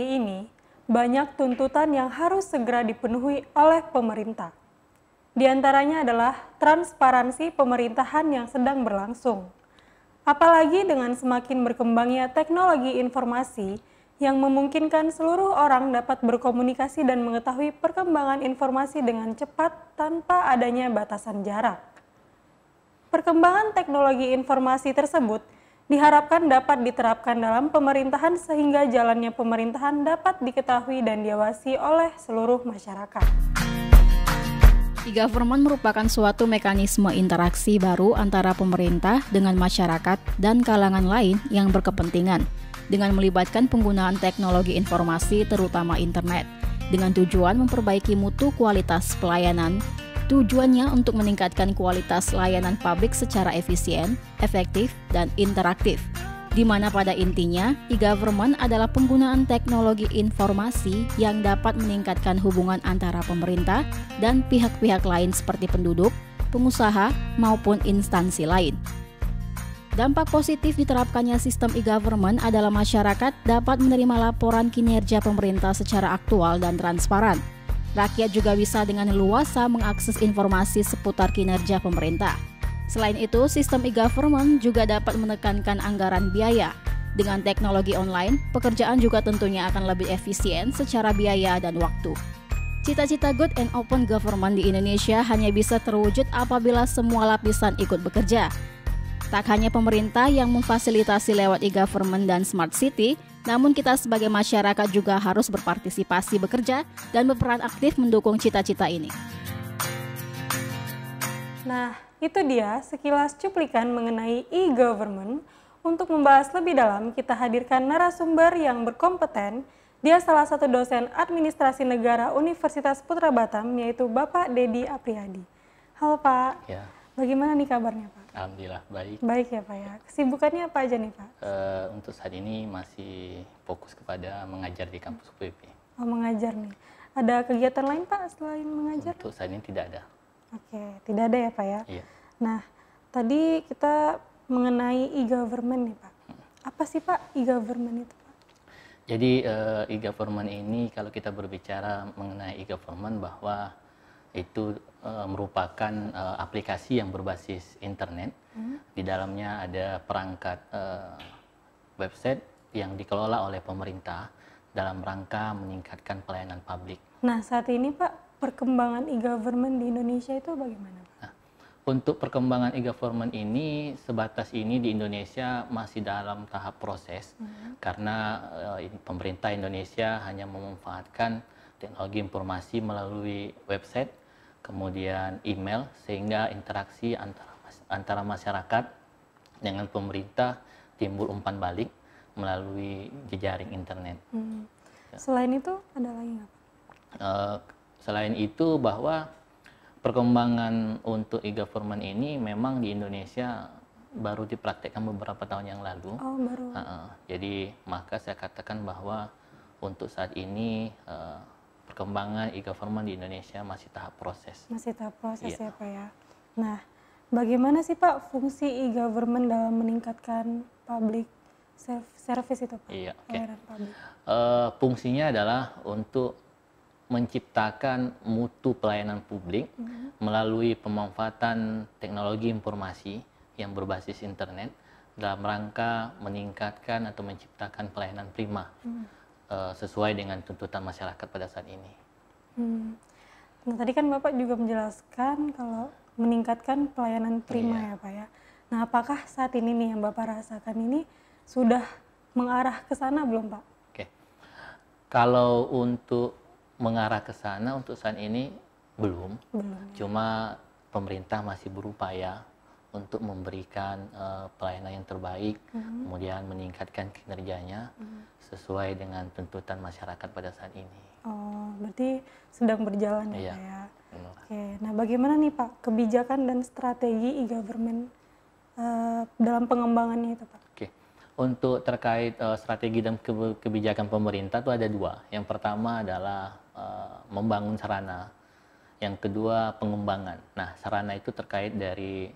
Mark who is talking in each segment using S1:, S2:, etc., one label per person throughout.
S1: ini, banyak tuntutan yang harus segera dipenuhi oleh pemerintah. Di antaranya adalah transparansi pemerintahan yang sedang berlangsung. Apalagi dengan semakin berkembangnya teknologi informasi yang memungkinkan seluruh orang dapat berkomunikasi dan mengetahui perkembangan informasi dengan cepat tanpa adanya batasan jarak. Perkembangan teknologi informasi tersebut diharapkan dapat diterapkan dalam pemerintahan sehingga jalannya pemerintahan dapat diketahui dan diawasi oleh seluruh masyarakat.
S2: E-government merupakan suatu mekanisme interaksi baru antara pemerintah dengan masyarakat dan kalangan lain yang berkepentingan dengan melibatkan penggunaan teknologi informasi terutama internet dengan tujuan memperbaiki mutu kualitas pelayanan Tujuannya untuk meningkatkan kualitas layanan publik secara efisien, efektif, dan interaktif, di mana pada intinya e-government adalah penggunaan teknologi informasi yang dapat meningkatkan hubungan antara pemerintah dan pihak-pihak lain seperti penduduk, pengusaha, maupun instansi lain. Dampak positif diterapkannya sistem e-government adalah masyarakat dapat menerima laporan kinerja pemerintah secara aktual dan transparan Rakyat juga bisa dengan luasa mengakses informasi seputar kinerja pemerintah. Selain itu, sistem e-government juga dapat menekankan anggaran biaya. Dengan teknologi online, pekerjaan juga tentunya akan lebih efisien secara biaya dan waktu. Cita-cita good and open government di Indonesia hanya bisa terwujud apabila semua lapisan ikut bekerja. Tak hanya pemerintah yang memfasilitasi lewat e-government dan smart city, namun kita sebagai masyarakat juga harus berpartisipasi bekerja dan berperan aktif mendukung cita-cita ini.
S1: Nah, itu dia sekilas cuplikan mengenai e-government. Untuk membahas lebih dalam, kita hadirkan narasumber yang berkompeten. Dia salah satu dosen administrasi negara Universitas Putra Batam, yaitu Bapak Dedi Apriyadi. Halo Pak, ya. bagaimana nih kabarnya Pak?
S3: Alhamdulillah baik.
S1: Baik ya Pak ya. Kesibukannya apa aja nih Pak?
S3: Uh, untuk saat ini masih fokus kepada mengajar di kampus UPP.
S1: Oh mengajar nih. Ada kegiatan lain Pak selain mengajar?
S3: Untuk saat ini tidak ada.
S1: Oke, tidak ada ya Pak ya.
S3: Iya.
S1: Nah, tadi kita mengenai e-government nih Pak. Hmm. Apa sih Pak e-government itu Pak?
S3: Jadi uh, e-government ini kalau kita berbicara mengenai e-government bahwa itu uh, merupakan uh, aplikasi yang berbasis internet. Hmm. Di dalamnya ada perangkat uh, website yang dikelola oleh pemerintah dalam rangka meningkatkan pelayanan publik.
S1: Nah, saat ini Pak, perkembangan e-government di Indonesia itu bagaimana? Nah,
S3: untuk perkembangan e-government ini sebatas ini di Indonesia masih dalam tahap proses hmm. karena uh, pemerintah Indonesia hanya memanfaatkan teknologi informasi melalui website kemudian email sehingga interaksi antara antara masyarakat dengan pemerintah timbul umpan balik melalui jejaring internet. Hmm.
S1: Ya. Selain itu ada lagi nggak?
S3: Uh, selain itu bahwa perkembangan untuk e-government ini memang di Indonesia baru dipraktekkan beberapa tahun yang lalu.
S1: Oh, baru. Uh,
S3: uh, jadi maka saya katakan bahwa untuk saat ini uh, perkembangan e-government di Indonesia masih tahap proses.
S1: Masih tahap proses yeah. ya Pak ya. Nah, bagaimana sih Pak fungsi e-government dalam meningkatkan public service itu Pak?
S3: Iya, okay. Uh, fungsinya adalah untuk menciptakan mutu pelayanan publik mm -hmm. melalui pemanfaatan teknologi informasi yang berbasis internet dalam rangka meningkatkan atau menciptakan pelayanan prima. Mm -hmm uh, sesuai dengan tuntutan masyarakat pada saat ini.
S1: Hmm. Nah tadi kan Bapak juga menjelaskan kalau meningkatkan pelayanan prima iya. ya Pak ya. Nah apakah saat ini nih yang Bapak rasakan ini sudah mengarah ke sana belum Pak?
S3: Oke, kalau untuk mengarah ke sana untuk saat ini belum. Belum. Ya. Cuma pemerintah masih berupaya untuk memberikan uh, pelayanan yang terbaik, mm -hmm. kemudian meningkatkan kinerjanya mm -hmm. sesuai dengan tuntutan masyarakat pada saat ini.
S1: Oh, berarti sedang berjalan ya, iya. Ya. Oke, nah bagaimana nih Pak kebijakan dan strategi e-government uh, dalam pengembangannya itu Pak?
S3: Oke, untuk terkait uh, strategi dan kebijakan pemerintah itu ada dua. Yang pertama adalah uh, membangun sarana, yang kedua pengembangan. Nah, sarana itu terkait dari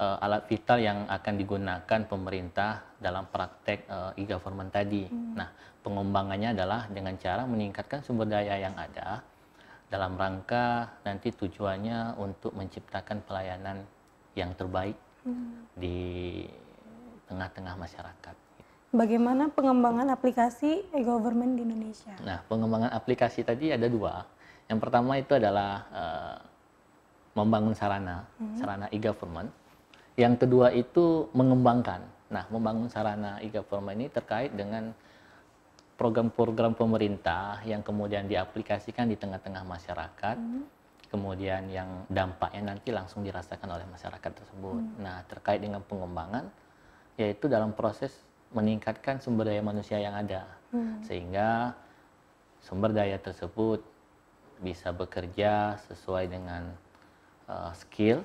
S3: uh, alat vital yang akan digunakan pemerintah dalam praktek uh, e-government tadi. Hmm. Nah, pengembangannya adalah dengan cara meningkatkan sumber daya yang ada dalam rangka nanti tujuannya untuk menciptakan pelayanan yang terbaik hmm. di tengah-tengah masyarakat.
S1: Bagaimana pengembangan aplikasi e-government di Indonesia?
S3: Nah, pengembangan aplikasi tadi ada dua. Yang pertama itu adalah uh, membangun sarana, hmm. sarana e-government. Yang kedua itu mengembangkan. Nah, membangun sarana e-government ini terkait dengan program-program pemerintah yang kemudian diaplikasikan di tengah-tengah masyarakat, hmm. kemudian yang dampaknya nanti langsung dirasakan oleh masyarakat tersebut. Hmm. Nah, terkait dengan pengembangan, yaitu dalam proses meningkatkan sumber daya manusia yang ada, hmm. sehingga sumber daya tersebut bisa bekerja sesuai dengan uh, skill,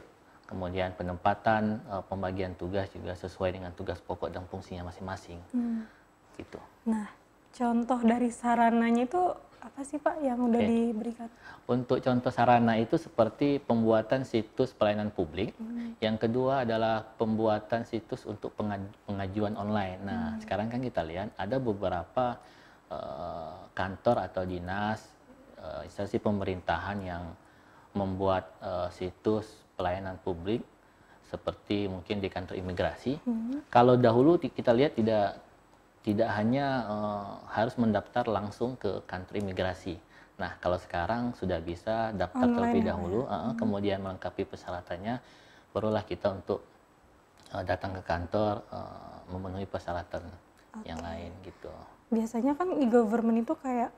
S3: kemudian penempatan uh, pembagian tugas juga sesuai dengan tugas pokok dan fungsinya masing-masing. Hmm. Gitu.
S1: Nah, contoh dari sarananya itu apa sih Pak yang udah okay. diberikan?
S3: Untuk contoh sarana itu seperti pembuatan situs pelayanan publik. Hmm. Yang kedua adalah pembuatan situs untuk pengajuan online. Nah, hmm. sekarang kan kita lihat ada beberapa uh, kantor atau dinas uh, instansi pemerintahan yang membuat uh, situs pelayanan publik seperti mungkin di kantor imigrasi. Hmm. Kalau dahulu kita lihat tidak tidak hanya uh, harus mendaftar langsung ke kantor imigrasi. Nah, kalau sekarang sudah bisa daftar Online terlebih ya, dahulu, ya? uh, hmm. kemudian melengkapi persyaratannya, barulah kita untuk uh, datang ke kantor uh, memenuhi persyaratan okay. yang lain gitu.
S1: Biasanya kan e-government itu kayak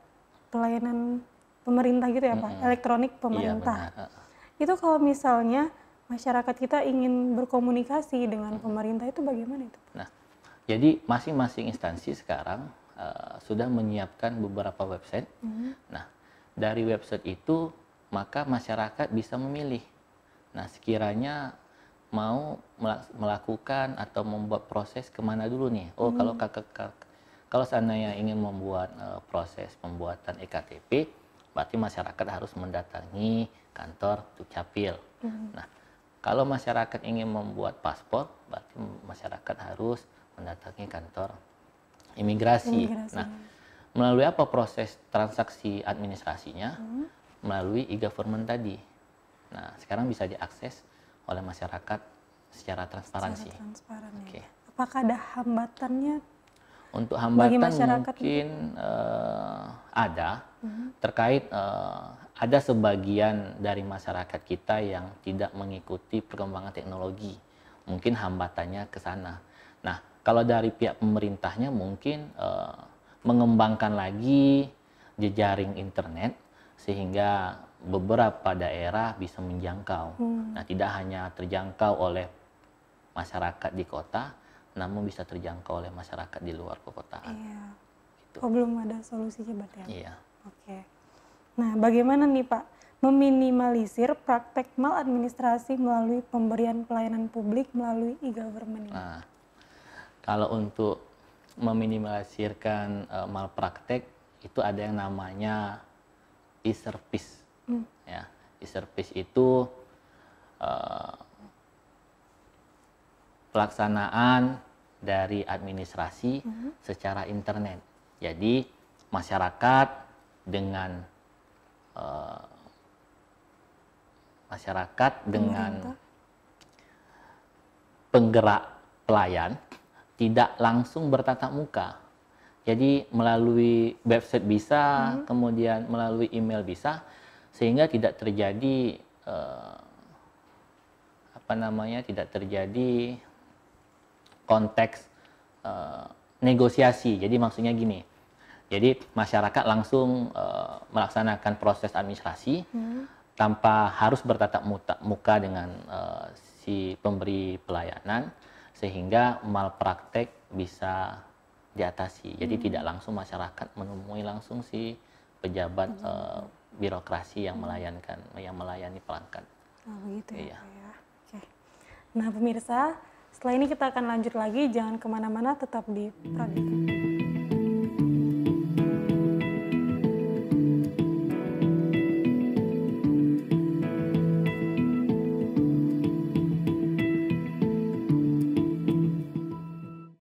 S1: pelayanan pemerintah gitu ya, Pak, -hmm. elektronik iya, pemerintah. Iya, Itu kalau misalnya masyarakat kita ingin berkomunikasi dengan -hmm. pemerintah itu bagaimana itu?
S3: Nah, jadi masing-masing instansi sekarang uh, sudah menyiapkan beberapa website. Mm. Nah, dari website itu maka masyarakat bisa memilih. Nah, sekiranya mau melakukan atau membuat proses ke mana dulu nih? Oh, mm. kalau kakak, kakak kalau seandainya ingin membuat uh, proses pembuatan ektp, berarti masyarakat harus mendatangi kantor Dukcapil. Mm. Nah, kalau masyarakat ingin membuat paspor, berarti masyarakat harus mendatangi kantor imigrasi. imigrasi. Nah, melalui apa proses transaksi administrasinya? Hmm. Melalui e-government tadi. Nah, sekarang bisa diakses oleh masyarakat secara transparansi. Secara
S1: transparan, ya. Oke. Apakah ada hambatannya?
S3: Untuk hambatan mungkin uh, ada hmm. terkait uh, ada sebagian dari masyarakat kita yang tidak mengikuti perkembangan teknologi. Mungkin hambatannya ke sana. Nah, kalau dari pihak pemerintahnya mungkin uh, mengembangkan lagi jejaring internet sehingga beberapa daerah bisa menjangkau. Hmm. Nah, tidak hanya terjangkau oleh masyarakat di kota, namun bisa terjangkau oleh masyarakat di luar perkotaan. Iya.
S1: Gitu. Oh, belum ada solusinya berarti ya?
S3: Iya.
S1: Oke. Nah, bagaimana nih Pak meminimalisir praktek maladministrasi melalui pemberian pelayanan publik melalui e-government?
S3: Nah, kalau untuk meminimalisirkan uh, malpraktek itu ada yang namanya e-service. Hmm. Ya, e-service itu uh, pelaksanaan dari administrasi hmm. secara internet. Jadi masyarakat dengan uh, masyarakat dengan penggerak pelayan tidak langsung bertatap muka. Jadi melalui website bisa, hmm. kemudian melalui email bisa, sehingga tidak terjadi uh, apa namanya, tidak terjadi konteks uh, negosiasi. Jadi maksudnya gini, jadi masyarakat langsung uh, melaksanakan proses administrasi hmm. tanpa harus bertatap muka dengan uh, si pemberi pelayanan sehingga malpraktek bisa diatasi. Jadi hmm. tidak langsung masyarakat menemui langsung si pejabat hmm. uh, birokrasi yang melayankan yang melayani pelanggan.
S1: Oh begitu ya. Iya. ya. Oke. Nah pemirsa, setelah ini kita akan lanjut lagi. Jangan ke mana-mana, tetap di Pradika.